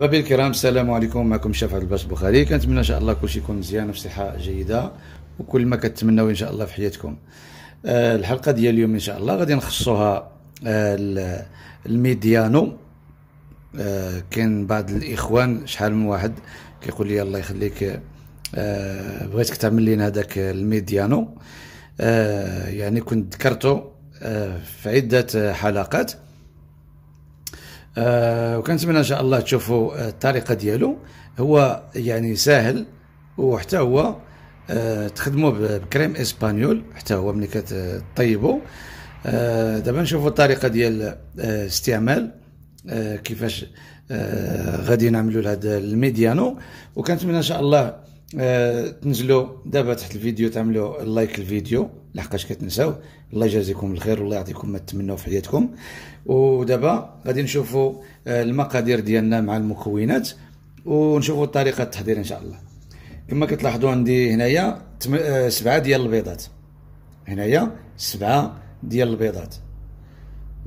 أحبابي الكرام السلام عليكم. معكم عبد الباس بخاري كنتمنى إن شاء الله كلشي يكون مزيان في صحة جيدة وكل ما كتمناو إن شاء الله في حياتكم. آه، الحلقة ديال اليوم إن شاء الله غادي نخصوها آه، الميديانو آه، كاين بعض الإخوان شحال من واحد كيقول لي الله يخليك بغيتك تعمل لنا هذاك الميديانو يعني كنت ذكرته في عدة حلقات. آه وكنتمنى إن شاء الله تشوفوا الطريقة ديالو. هو يعني ساهل وحتى هو آه ب crème español حتى هو ملي كتطيبوا آه دابا نشوفوا الطريقة ديال آه استعمال آه كيفاش آه غادي نعملوا هذا الميديانو. وكنتمنى إن شاء الله آه تنزلوا دابا تحت الفيديو تعملوا like الفيديو. لحقاش كتنساو. الله يجازيكم الخير والله يعطيكم ما تمنوا في حياتكم. ودابا غادي نشوفوا آه، المقادير ديالنا مع المكونات ونشوفوا طريقة التحضير إن شاء الله. كما كتلاحظوا عندي هنايا آه، سبعة ديال البيضات. هنايا سبعة ديال البيضات.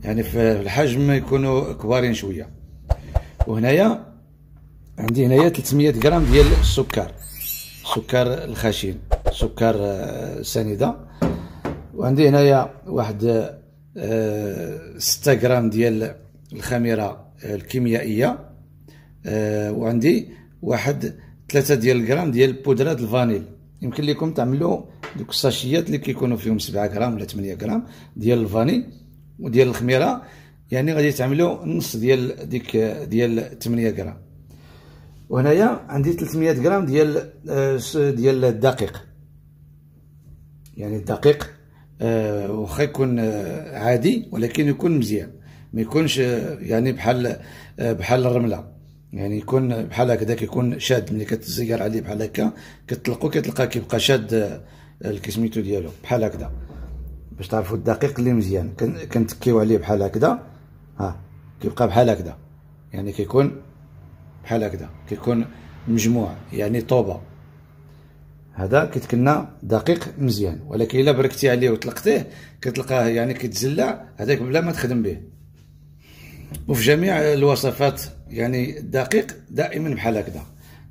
يعني في الحجم يكونوا كبارين شوية. وهنايا عندي هنايا 300 غرام ديال السكر. سكر الخشن سكر آه، سنده وعندي هنايا واحد آه، ستة غرام ديال الخميرة الكيميائية آه، وعندي واحد ثلاثة ديال الغرام ديال بودرة الفانيل. يمكن لكم تعملوا دوك الساشيات اللي كيكونوا فيهم سبعة غرام ولا ثمانية غرام ديال الفاني وديال الخميرة. يعني غادي تعملوا نص ديال ديك ديال 8 غرام. وهنايا عندي 300 غرام ديال آه، ديال الدقيق. يعني الدقيق آه، واخا يكون آه، عادي ولكن يكون مزيان. ما يكونش آه، يعني بحال بحال الرملة. يعني يكون بحال هكذا كيكون شاد. ملي كتزير عليه بحال هكا كتطلقو كتلقى كيبقى شاد الكسميتو ديالو بحال هكذا. باش تعرفوا الدقيق اللي مزيان. كنتكيو عليه بحال هكذا. ها كيبقى بحال هكذا. يعني كيكون بحال هكذا. كيكون مجموع. يعني طوبة. هذا كيتكنى دقيق مزيان ولكن إلا بركتي عليه وطلقتيه كتلقاه يعني كيتزلع هذاك بلا ما تخدم به. وفي جميع الوصفات يعني الدقيق دائما بحال هكذا.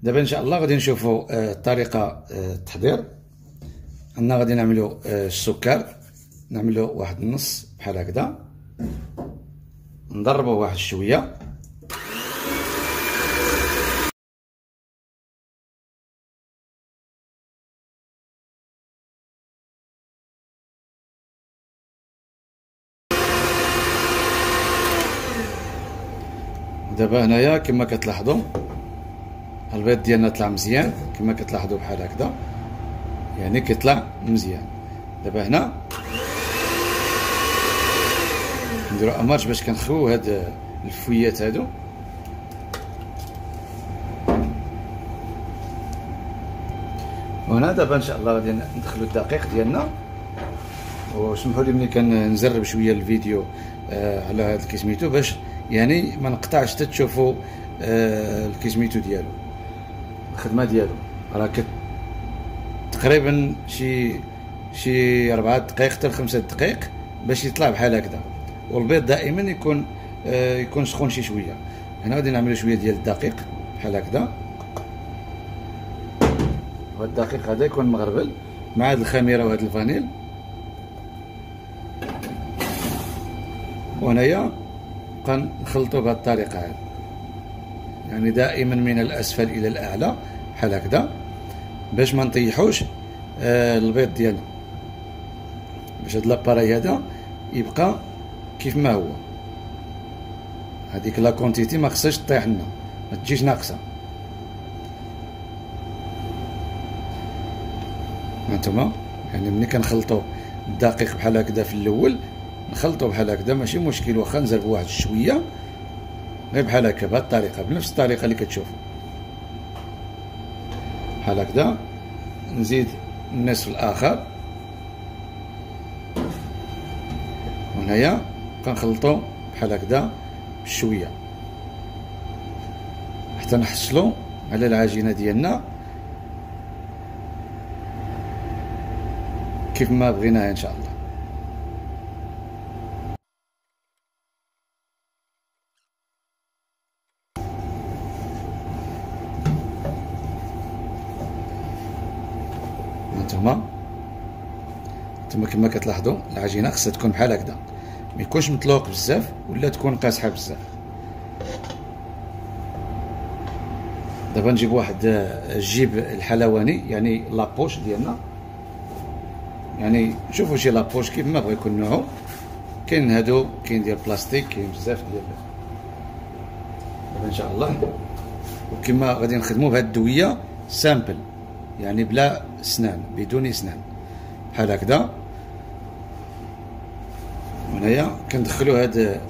دابا إن شاء الله غادي نشوفوا آه، طريقة آه، التحضير. عندنا غادي نعملوا آه، السكر نعملوا واحد النص بحال هكذا. نضربوه واحد شوية. دابا هنايا كما كتلاحظوا البيض ديالنا طلع مزيان كما كتلاحظوا بحال هكذا. يعني كيطلع مزيان. دابا هنا نديرو امارش باش كنخويو هاد الفويات هادو. وهنا دابا إن شاء الله غادي ندخلو الدقيق ديالنا. وسمحوا لي ملي كنزرب شوية الفيديو آه على هاد الكيسميتو باش يعني ما نقطعش تشوفوا آه الكيزميتو ديالو. الخدمة ديالو. راه تقريبا شي شي أربعة دقائق حتى لخمسة دقائق باش يطلع بحال هكذا. والبيض دائما يكون آه يكون سخون شي شوية. هنا غادي نعملو شوية ديال الدقيق بحال هكذا. وهاد الدقيق هذا يكون مغربل مع هاد الخميرة وهاد ال vanille. وهنايا نبقى نخلطو بهذه الطريقة هذه. يعني دائما من الأسفل إلى الأعلى بحال هكذا. باش ما نطيحوش آه البيض ديالنا. باش هاد لاباراي هذا يبقى كيف ما هو. هذيك لا كونتيتي ما خصهاش طيح لنا ما تجيش ناقصة. هانتوما يعني ملي كنخلطو الدقيق بحال هكذا في الأول نخلطو بحال هكذا ماشي مشكل واخا نزربو واحد شوية. غير بحال هكا بهاد الطريقة بنفس الطريقة اللي كتشوفوا بحال هكذا نزيد النصف الآخر. وهنايا كنخلطو بحال هكذا بشوية. حتى نحصلو على العجينة ديالنا. كيف ما بغيناها إن شاء الله هانتوما نتوما كما كتلاحظوا العجينة خصها تكون بحال هكذا. ما يكونش مطلوق بزاف ولا تكون قاصحة بزاف. دابا نجيب واحد الجيب الحلواني يعني la poche ديالنا. يعني شوفوا شي la poche كيف ما بغى يكون نوعو كاين هادو كاين ديال بلاستيك كاين بزاف ديال دابا إن شاء الله. وكما غادي نخدموا بهاد ال douille simple يعني بلا سنان بدون اسنان بحال هكذا. وهنايا كندخلوا هاد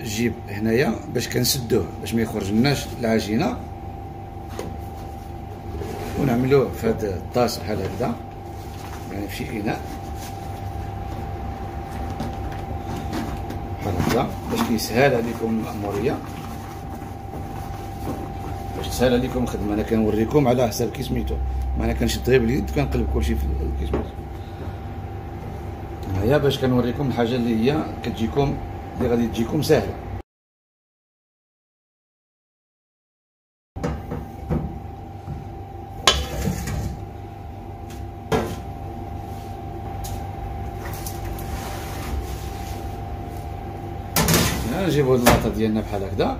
الجيب هنايا باش كنسدوه باش ما يخرج لناش العجينة. ونعملوه في هاد الطاس بحال هكذا. يعني في شي إناء. بحال هكذا باش كيسهل عليكم المأمورية. باش تسهل عليكم الخدمة. أنا كنوريكم على حساب كي سميتو ما أنا كنشد غير باليد كنقلب كلشي في كي هيا باش كنوريكم الحاجة اللي هي كتجيكم اللي غادي تجيكم سهلة نجيبو اللاطة ديالنا بحال هكذا.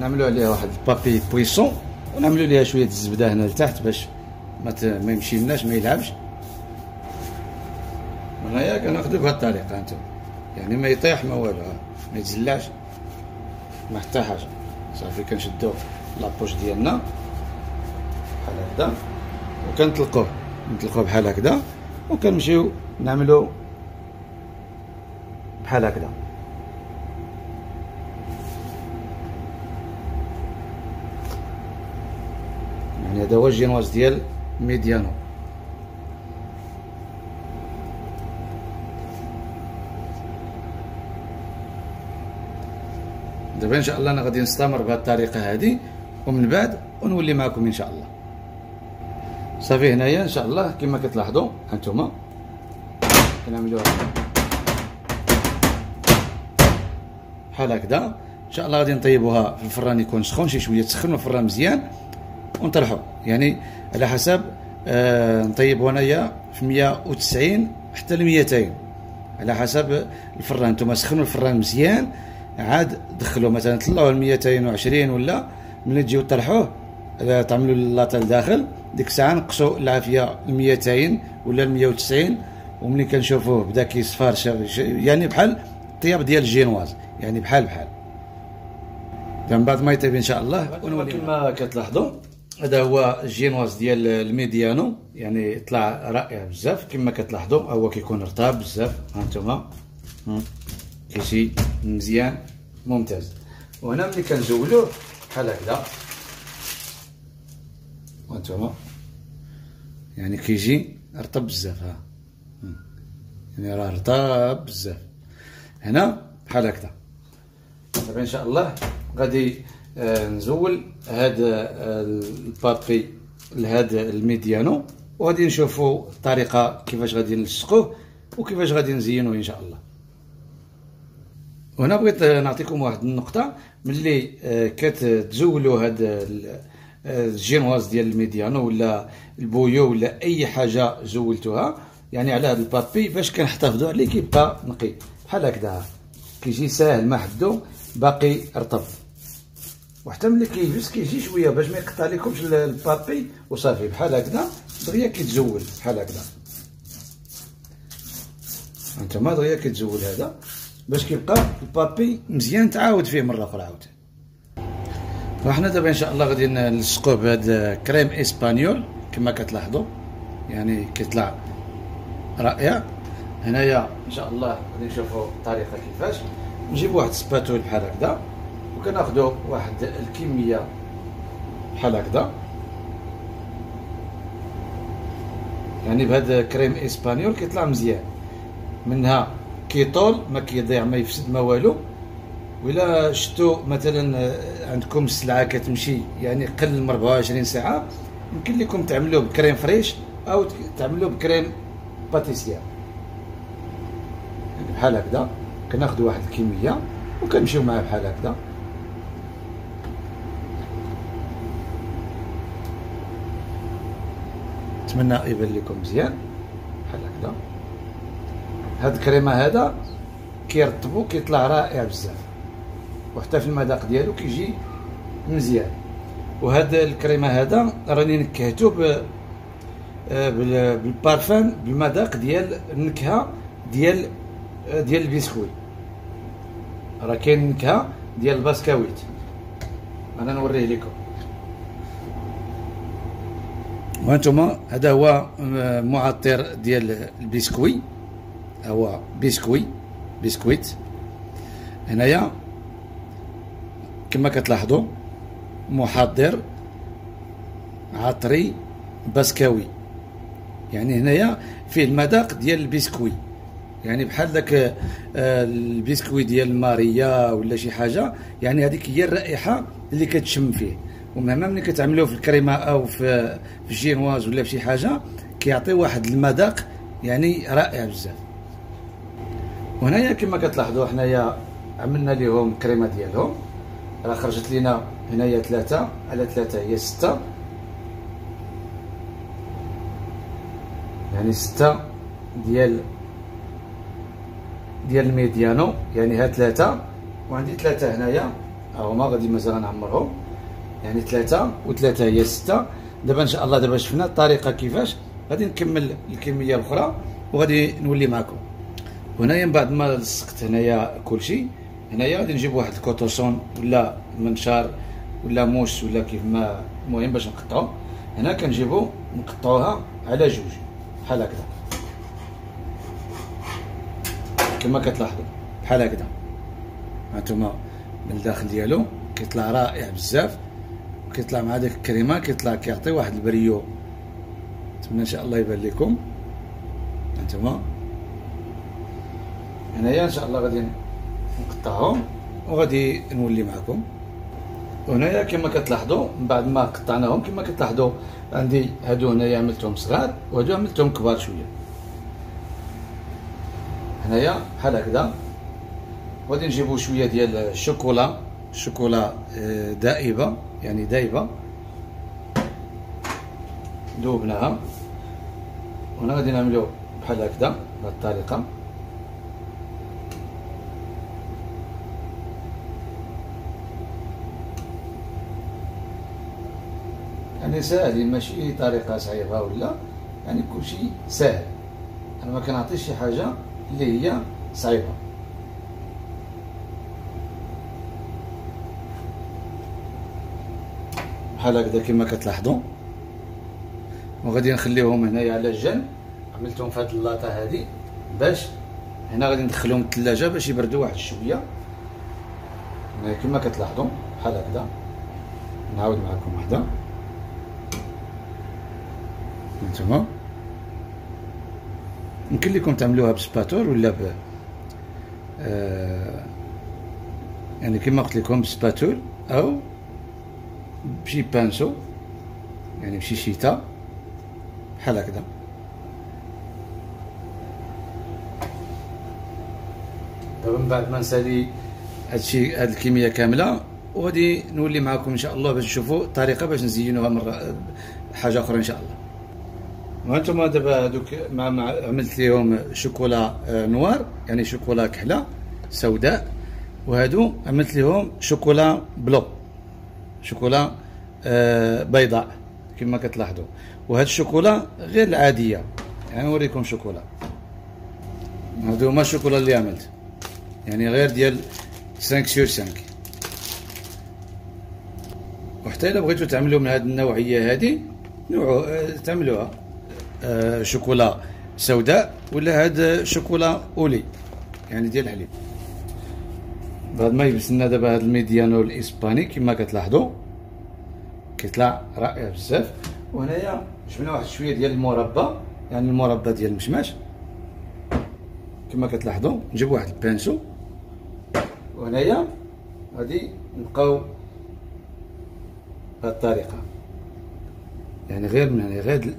نعملو عليها واحد البابي بويسون ونعملو ليها شوية الزبدة هنا لتحت باش ما يمشي لناش ما يلعبش هنايا كناخدو بهاد الطريقة أنتم. يعني ما يطيح ما والو ما يتزلاش. ما حتى حاجة صافي كنشدو لابوش ديالنا بحال هكذا. وكنطلقوه. نطلقوه بحال هكذا. وكنمشيو نعملو بحال هكذا. يعني هذا هو الجينواز ديال ميديانو. دابا إن شاء الله أنا غادي نستمر بهذه الطريقة هذه ومن بعد ونولي معكم إن شاء الله. صافي هنايا إن شاء الله كما كتلاحظوا هانتوما. كنعملوها بحال هكذا. إن شاء الله غادي نطيبوها في الفران يكون سخون شي شوية تسخن الفران مزيان ونطرحوا يعني على حسب آه نطيبوا انايا في 190 حتى ل 200 على حسب الفران أنتم سخنوا الفران مزيان عاد دخلوا مثلا طلعوا ل 220 ولا ملي تجيو طرحوه تعملوا اللاطه لداخل ديك الساعة نقصوا العافية ل 200 ولا ل 190 وملي كنشوفوه بدا كيصفر يعني بحال الطياب ديال الجينواز يعني بحال بحال. من بعد ما يطيب إن شاء الله كما كتلاحظوا هذا هو الجينواز ديال الميديانو يعني طلع رائع بزاف. كما كتلاحظوا هو كيكون رطاب بزاف ها أنتم كيجي مزيان ممتاز. وهنا ملي كنزولوه بحال هكذا وأنتم يعني كيجي رطب بزاف ها. يعني راه رطاب بزاف. هنا بحال هكذا. دابا إن شاء الله غادي آه، نزول هذا آه، البابي لهذا الميديانو وغادي نشوفوا الطريقة كيفاش غادي نلصقوه وكيفاش غادي نزينوه إن شاء الله. وهنا بغيت نعطيكم واحد النقطة ملي آه، كتزولوا هذا الجينواز ديال الميديانو ولا البويو ولا أي حاجة زولتوها يعني على هذا ال papier باش كنحتفظوا عليه كيبقى نقي. بحال هكذا كيجي ساهل ما حدو باقي رطب. وحتى ملي كيجلس كيجي شوية باش ما يقطع لكمش ال papier وصافي. بحال هكذا دغيا كيتزول. بحال هكذا. هانتوما دغيا كيتزول هذا. باش كيبقى ال papier مزيان تعاود فيه مرة أخرى عاود. فاحنا دابا إن شاء الله غادي نلصقوه بهذا كريم اسبانيول كما كتلاحظوا. يعني كيطلع رائع. هنايا إن شاء الله غادي نشوفوا الطريقة كيفاش. نجيب واحد سباتول بحال هكذا وكناخدو واحد الكمية بحال هكذا. يعني بهذا كريم اسبانيول كيطلع مزيان. منها كيطول ما كيضيع ما يفسد ما والو. ولا شتو مثلا عندكم السلعه كتمشي يعني قل من 24 ساعة يمكن لكم تعملوه بكريم فريش أو تعملوه بكريم باتيسير يعني بحال هكذا. كناخذ واحد الكمية وكنمشيو معاه بحال هكذا. نتمنى يبان لكم مزيان. بحال هكذا. هاد الكريمة هذا كيرطبو كيطلع رائع بزاف. وحتى في المذاق ديالو كيجي مزيان. وهاد الكريمة هذا راني نكهتو ب آه، بالبارفان بالمذاق ديال النكهة ديال آه، ديال البسكوي راه كاين نكهة ديال البسكويت. أنا نوريه لكم. وأنتم هذا هو آه، معطر ديال البسكوي. هو بسكوي بسكويت. هنايا كما كتلاحظوا محضر عطري بسكوي. يعني هنايا فيه المذاق ديال البسكوي. يعني بحال داك آه، البسكوي ديال ماريا ولا شي حاجة يعني هذيك هي الرائحة اللي كتشم فيه. ومهما ملي كتعملوه في الكريمة أو في في الجينواز ولا في شي حاجة كيعطي واحد المذاق يعني رائع بزاف. وهنايا كما كتلاحظوا حنايا عملنا لهم الكريمه ديالهم. راه خرجت لنا هنايا ثلاثة على ثلاثة هي ستة. يعني ستة ديال ديال الميديانو. يعني هاد ثلاثة. وعندي ثلاثة هنايا. هما غادي مازال غنعمرهم يعني ثلاثة وثلاثة هي ستة. دابا إن شاء الله دابا شفنا الطريقة كيفاش. غادي نكمل الكمية الأخرى وغادي نولي معكم. وهنايا من بعد ما لصقت هنايا كلشي هنايا غادي نجيب واحد الكوتوسون ولا منشار ولا موس ولا كيف ما المهم باش نقطعو. هنا كنجيبو نقطعوها على جوج بحال هكذا. كما كتلاحظوا بحال هكذا. هانتوما من الداخل ديالو كيطلع رائع بزاف كيطلع مع ديك الكريمة كيطلع كيعطي واحد البريو. نتمنى إن شاء الله يبان لكم. هانتوما. هنايا إن شاء الله غادي نقطعهم وغادي نولي معكم. هنايا كما كتلاحظوا من بعد ما قطعناهم كما كتلاحظوا عندي هادو هنايا عملتهم صغار وهادو عملتهم كبار شوية. هنايا بحال هكذا. غادي نجيبو شوية ديال الشوكولا الشوكولا آه، دائبة يعني دايبة. ذوبناها وهنا غادي نعملو بحال هكذا بهذه الطريقة. يعني ساهل ماشي طريقة صعيبه ولا يعني كلشي ساهل أنا ما كنعطيش شي حاجة اللي هي صعيبه بحال هكذا كما كتلاحظوا. وغادي نخليهم هنايا على الجنب عملتهم في هذه اللاطة هذه باش هنا غادي ندخلهم الثلاجه باش يبردوا واحد شوية. كما كتلاحظوا بحال هكذا. نعاود معكم وحدة. نتوما يمكن لكم تعملوها ب spatule ولا ب آه يعني كما قلت لكم ب spatule أو بشي pinceau يعني بشي شيتا بحال هكذا دابا من بعد ما نسالي هادشي هاد الكميه كامله وغادي نولي معكم ان شاء الله باش نشوفوا الطريقة باش نزينوها مره حاجة أخرى ان شاء الله وأنتم دابا هذوك مع عملت لهم شوكولا آه، نوار يعني شوكولا كحلة سوداء وهادو عملت لهم شوكولا بلو شوكولا آه، بيضاء كما كتلاحظوا وهاد الشوكولا غير العادية يعني نوريكم شوكولا. هادو هما الشوكولا اللي عملت يعني غير ديال 5 sur 5 وحتى إلا بغيتو تعملوا من هاد النوعية هادي نوع آه، تعملوها. شوكولا سوداء ولا هاد chocolat au lait يعني ديال الحليب بعد ما يبس لنا دابا هاد الميديانو الإسباني كما كتلاحظوا كيطلع رائع بزاف. وهنايا جبنا واحد شوية ديال المربى يعني المربى ديال المشماش. كما كتلاحظوا نجيب واحد البانسو. وهنايا غادي نبقاو بهذه الطريقة. يعني غير من هنا غير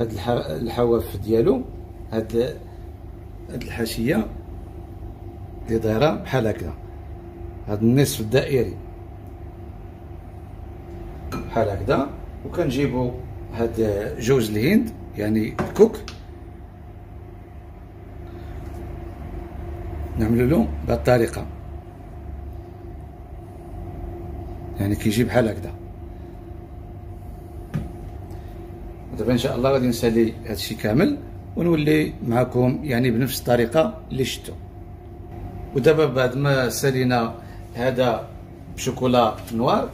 هاد الحواف ديالو هاد هاد الحاشية اللي دايرة بحال هكذا هاد النصف الدائري. بحال هكذا. وكنجيبو هاد جوز الهند يعني كوك نعملو له بهذه الطريقة. يعني كيجي بحال هكذا. دابا ان شاء الله غادي نسالي هادشي كامل ونولي معكم يعني بنفس الطريقة اللي شفتو. ودابا بعد ما سالينا هذا ب chocolat noir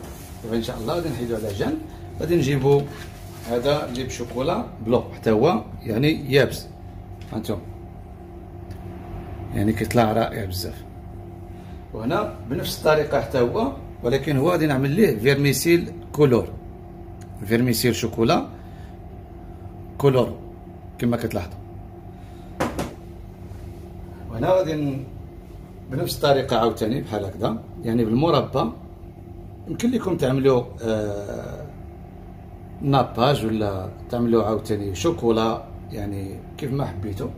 دابا ان شاء الله غادي نحيدو على جنب غادي نجيبو هذا اللي ب chocolat blanc حتى هو يعني يابس. هانتوما يعني كيطلع رائع بزاف. وهنا بنفس الطريقة حتى هو ولكن هو غادي نعمل ليه vermicelle couleur vermicelle chocolat. couleur كما كتلاحظوا وهنا غادي بنفس الطريقة عاوتاني بحال هكذا. يعني بالمربى يمكن لكم تعملوا آه ناباج ولا تعملوا عاوتاني شوكولا يعني كيف ما حبيتوا.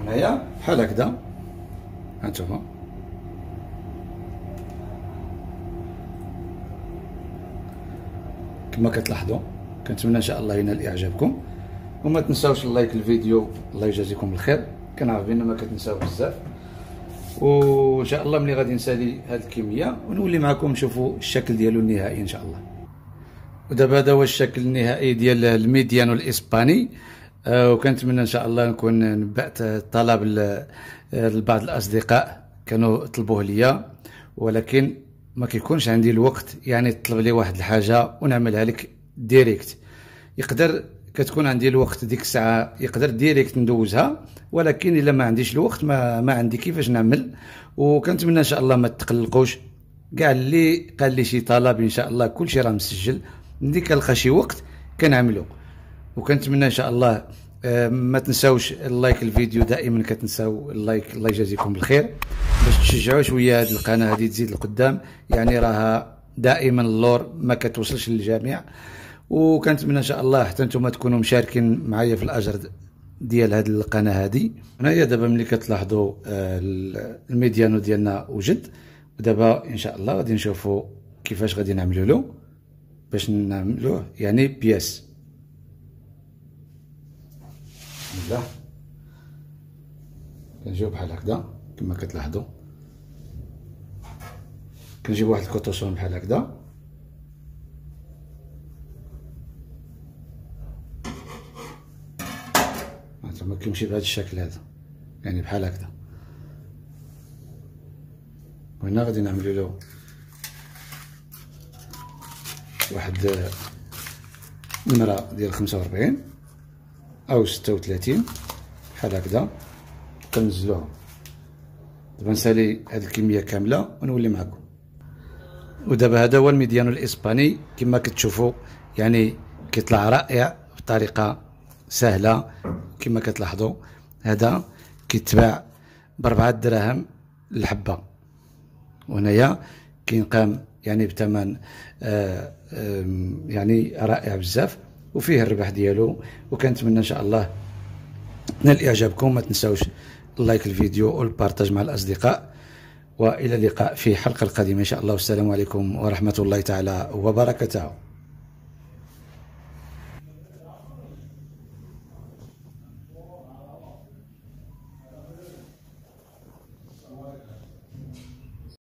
هنايا بحال هكذا. هانتوما. كما كتلاحظوا كنتمنى إن شاء الله ينال إعجابكم. وما تنساوش ال like الفيديو الله يجازيكم الخير. كنعرف بأن ما كتنساو بزاف. وإن شاء الله ملي غادي نسالي هاد الكمية ونولي معكم نشوفوا الشكل ديالو النهائي إن شاء الله. ودابا هذا هو الشكل النهائي ديال الميديانو الإسباني. آه وكنتمنى إن شاء الله نكون نبعت طلب لبعض الأصدقاء. كانوا طلبوه ليا. ولكن ما كيكونش عندي الوقت يعني تطلب لي واحد الحاجة ونعملها لك direct يقدر كتكون عندي الوقت ديك الساعة يقدر direct ندوزها ولكن إلا ما عنديش الوقت ما, ما عندي كيفاش نعمل. وكنتمنى إن شاء الله ما تقلقوش كاع اللي قال لي شي طلب إن شاء الله كلشي راه مسجل. ملي كنلقى شي وقت كنعملو. وكنتمنى إن شاء الله ما تنساوش ال like الفيديو دائما كتنساو ال like الله يجازيكم بالخير. باش تشجعوا شوية هذه القناة هذه تزيد لقدام. يعني راها دائما اللور ما كتوصلش للجميع. وكنتمنى إن شاء الله حتى نتوما تكونوا مشاركين معايا في الأجر ديال هذه القناة هذه. هنايا دابا ملي كتلاحظوا آه، الميديانو ديالنا وجد. ودابا إن شاء الله غادي نشوفوا كيفاش غادي نعملوا له. باش نعملوه يعني pièce بسم الله. كنجيو بحال هكذا كما كتلاحظوا كنجيب واحد الكوتوسون بحال هكذا. آه، زعما كيمشي بهذا الشكل هذا يعني بحال هكذا. وهنا غادي نعملو له واحد آه، نمرة ديال 45 أو ستة وثلاثين بحال هكذا. كنزلوها دابا نسالي هاد الكمية كاملة ونولي معكم ودابا هذا هو الميديانو الإسباني. كما كتشوفوا يعني كيطلع رائع بطريقة سهلة. كما كتلاحظوا هذا كيتباع بربعة دراهم الحبة. وهنايا كينقام يعني بثمن آه، يعني رائع بزاف. وفيه الربح ديالو وكنتمنى إن شاء الله نال اعجابكم ما تنساوش ال like الفيديو وال partage مع الأصدقاء وإلى اللقاء في حلقة القادمة إن شاء الله. والسلام عليكم ورحمة الله تعالى وبركاته.